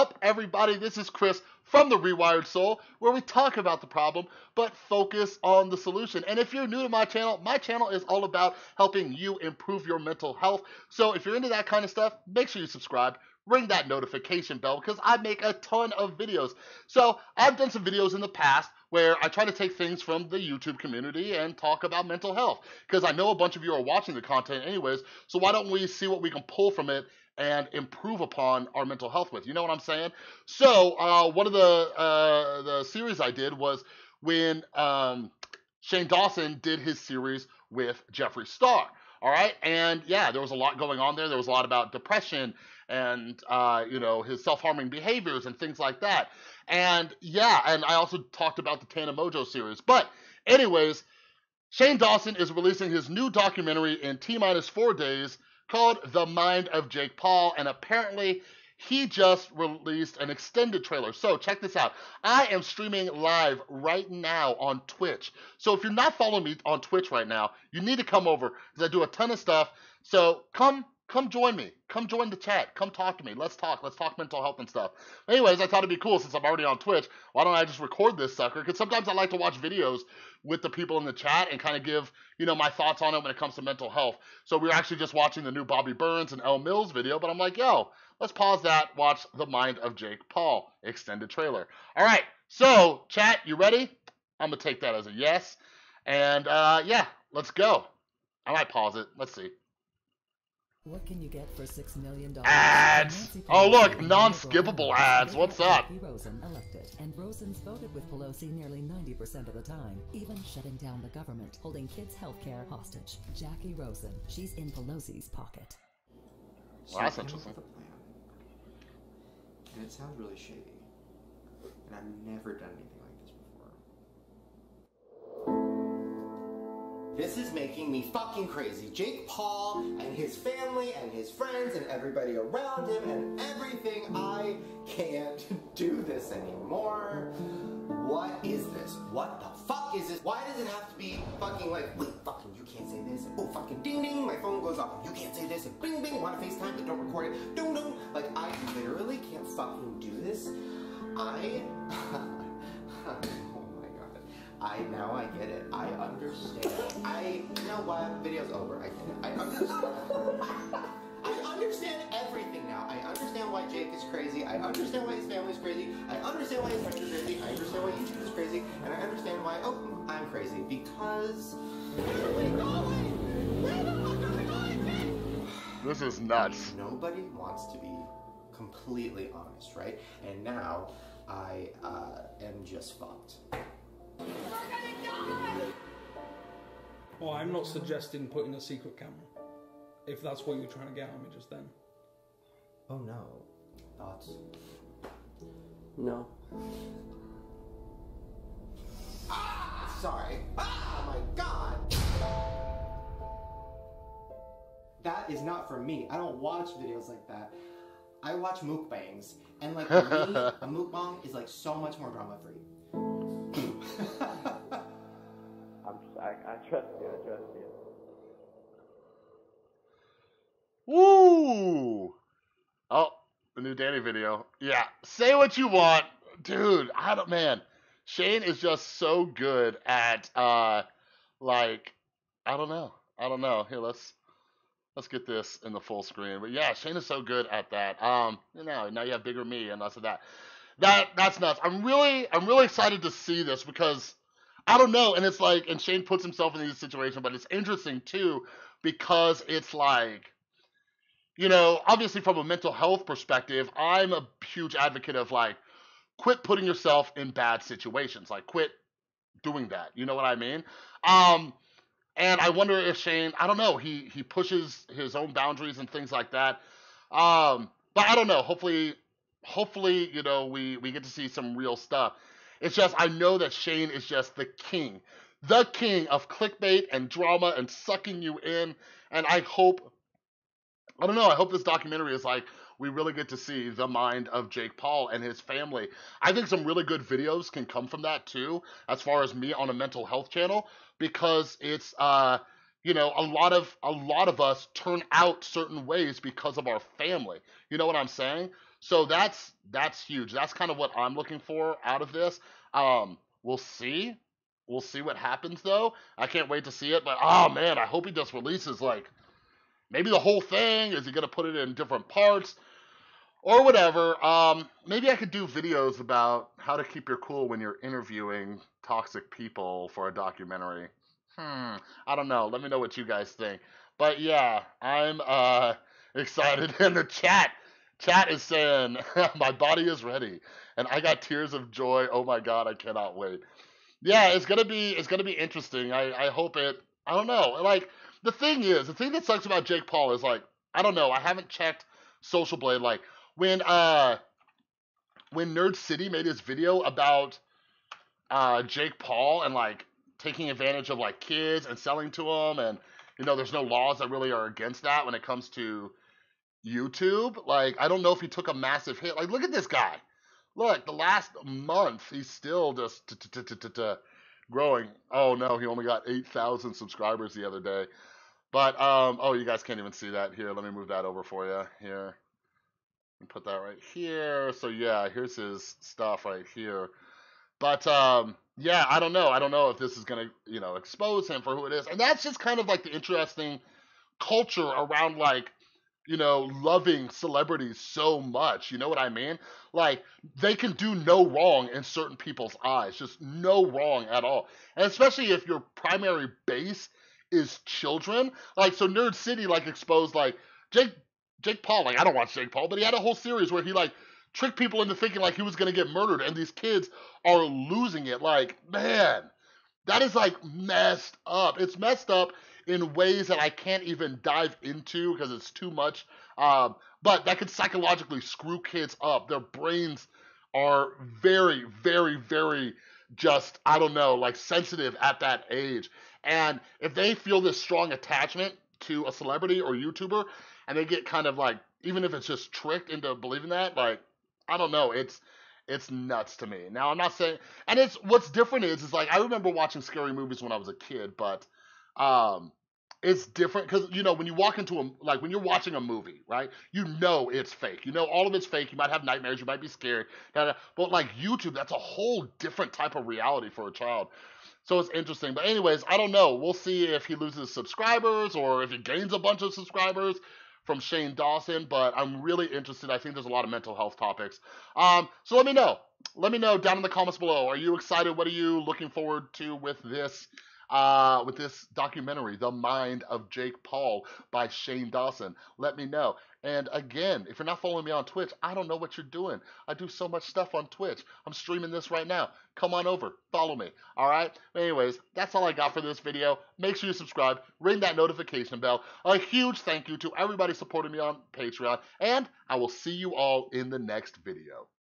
up, everybody? This is Chris from The Rewired Soul, where we talk about the problem but focus on the solution. And if you're new to my channel, my channel is all about helping you improve your mental health. So if you're into that kind of stuff, make sure you subscribe. Ring that notification bell because I make a ton of videos. So I've done some videos in the past where I try to take things from the YouTube community and talk about mental health because I know a bunch of you are watching the content anyways. So why don't we see what we can pull from it and improve upon our mental health with. You know what I'm saying? So uh, one of the uh, the series I did was when um, Shane Dawson did his series with Jeffree Star. All right, and yeah, there was a lot going on there. There was a lot about depression and uh, you know his self-harming behaviors and things like that. And yeah, and I also talked about the Tana Mongeau series. But anyways, Shane Dawson is releasing his new documentary in T minus four days called The Mind of Jake Paul, and apparently he just released an extended trailer. So check this out. I am streaming live right now on Twitch. So if you're not following me on Twitch right now, you need to come over because I do a ton of stuff. So come come join me. Come join the chat. Come talk to me. Let's talk. Let's talk mental health and stuff. Anyways, I thought it'd be cool since I'm already on Twitch. Why don't I just record this sucker? Because sometimes I like to watch videos with the people in the chat and kind of give, you know, my thoughts on it when it comes to mental health. So we are actually just watching the new Bobby Burns and Elle Mills video, but I'm like, yo, let's pause that, watch The Mind of Jake Paul extended trailer. All right, so chat, you ready? I'm gonna take that as a yes. And uh, yeah, let's go. I might pause it. Let's see. What can you get for six million dollars? Ads. Oh look, non-skippable ads. What's up? Jacky Rosen elected, and Rosen's voted with Pelosi nearly 90% of the time, even shutting down the government, holding kids' health care hostage. Jacky Rosen, she's in Pelosi's pocket. Well, that's I came up interesting. a plan. And it sounds really shady. And I've never done anything This is making me fucking crazy. Jake Paul and his family and his friends and everybody around him and everything. I can't do this anymore. What is this? What the fuck is this? Why does it have to be fucking like, wait, fucking, you can't say this. Oh, fucking ding ding, my phone goes off. You can't say this. And bing bing, want to FaceTime, but don't record it. Ding ding. Like, I literally can't fucking do this. I. I now I get it. I understand. I you know what? Video's over. I get it. I understand. I understand everything now. I understand why Jake is crazy. I understand why his family's crazy. I understand why his friends are crazy. I understand why YouTube is crazy. And I understand why oh I'm crazy. Because where are we going? Where the fuck are we going? This is nuts. Nobody wants to be completely honest, right? And now I uh, am just fucked. Oh, I'm not suggesting putting a secret camera. If that's what you're trying to get on me just then. Oh no. Thoughts? No. Ah! Sorry. Ah! Oh my god! That is not for me. I don't watch videos like that. I watch mukbangs. And like for me, a mukbang is like so much more drama free. I, I trust you. I trust you. Woo! Oh, the new Danny video. Yeah, say what you want, dude. I don't, man. Shane is just so good at, uh, like, I don't know. I don't know. Here, let's let's get this in the full screen. But yeah, Shane is so good at that. Um, you know, now you have bigger me and less of that. That that's nuts. I'm really I'm really excited to see this because I don't know, and it's like, and Shane puts himself in these situations, but it's interesting too because it's like you know, obviously from a mental health perspective, I'm a huge advocate of like quit putting yourself in bad situations. Like quit doing that. You know what I mean? Um and I wonder if Shane, I don't know, he he pushes his own boundaries and things like that. Um but I don't know. Hopefully hopefully, you know, we we get to see some real stuff. It's just I know that Shane is just the king. The king of clickbait and drama and sucking you in and I hope I don't know. I hope this documentary is like we really get to see the mind of Jake Paul and his family. I think some really good videos can come from that too, as far as me on a mental health channel, because it's uh you know a lot of a lot of us turn out certain ways because of our family. You know what I'm saying? So that's that's huge. That's kind of what I'm looking for out of this. Um, we'll see. We'll see what happens though. I can't wait to see it. But oh man, I hope he just releases like maybe the whole thing. Is he gonna put it in different parts? or whatever. Um, maybe I could do videos about how to keep your cool when you're interviewing toxic people for a documentary. Hmm, I don't know. Let me know what you guys think. But yeah, I'm uh excited. In the chat, chat is saying my body is ready, and I got tears of joy. Oh my god, I cannot wait. Yeah, it's gonna be it's gonna be interesting. I I hope it. I don't know. Like the thing is, the thing that sucks about Jake Paul is like I don't know. I haven't checked Social Blade. Like when uh when Nerd City made his video about uh Jake Paul and like taking advantage of like kids and selling to them and you know there's no laws that really are against that when it comes to YouTube like I don't know if he took a massive hit like look at this guy look the last month he's still just growing oh no he only got 8,000 subscribers the other day but um oh you guys can't even see that here let me move that over for you here and put that right here. So yeah, here's his stuff right here. But um, yeah, I don't know. I don't know if this is gonna, you know, expose him for who it is. And that's just kind of like the interesting culture around like, you know, loving celebrities so much. You know what I mean? Like they can do no wrong in certain people's eyes, just no wrong at all. And especially if your primary base is children. Like so Nerd City like exposed like Jake Jake Paul, like I don't watch Jake Paul, but he had a whole series where he like tricked people into thinking like he was gonna get murdered, and these kids are losing it. Like, man, that is like messed up. It's messed up in ways that I can't even dive into because it's too much. Um, but that could psychologically screw kids up. Their brains are very, very, very just, I don't know, like sensitive at that age. And if they feel this strong attachment to a celebrity or YouTuber, and they get kind of like even if it's just tricked into believing that like i don't know it's it's nuts to me now i'm not saying and it's what's different is is like i remember watching scary movies when i was a kid but um it's different because you know when you walk into a like when you're watching a movie right you know it's fake you know all of it's fake you might have nightmares you might be scared but like youtube that's a whole different type of reality for a child so it's interesting but anyways i don't know we'll see if he loses subscribers or if he gains a bunch of subscribers from Shane Dawson, but I'm really interested. I think there's a lot of mental health topics. Um, so let me know. Let me know down in the comments below. Are you excited? What are you looking forward to with this uh, with this documentary, The Mind of Jake Paul by Shane Dawson. Let me know. And again, if you're not following me on Twitch, I don't know what you're doing. I do so much stuff on Twitch. I'm streaming this right now. Come on over, follow me. All right. Anyways, that's all I got for this video. Make sure you subscribe, ring that notification bell. A huge thank you to everybody supporting me on Patreon, and I will see you all in the next video.